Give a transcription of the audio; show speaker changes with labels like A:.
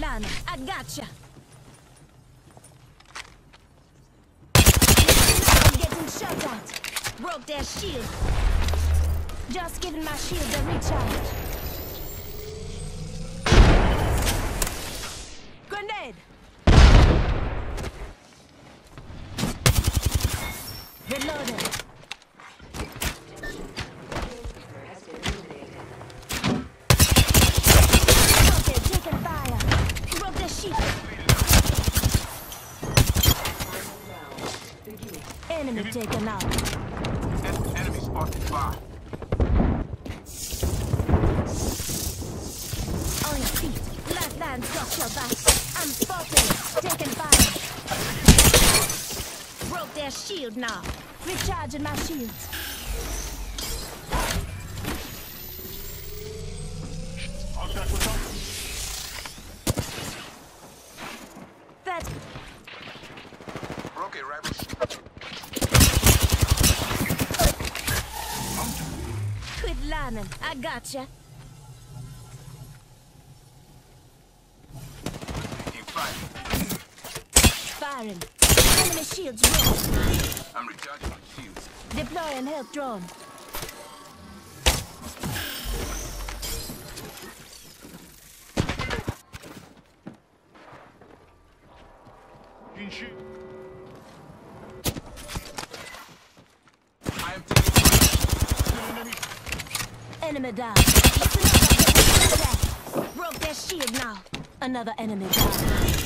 A: Lana, I gotcha. I'm getting shot at. Broke their shield. Just giving my shield a recharge. Grenade! Reloading. Okay, taking fire. Broke the shield. Enemy taken out.
B: En- enemy spotted far.
A: On your feet. Left hand got your back. I'm spotted. Taking fire. Broke their shield now. Recharging my shields.
B: Contact with them.
A: That
B: Rocket rivals.
A: quit lying. I gotcha. Firing. Enemy shields broke.
B: I'm recharging my shields.
A: Deploying heal drone.
B: Green shoot. I am taking fire. Enemy.
A: Enemy down. Broke their shield now. Another enemy down.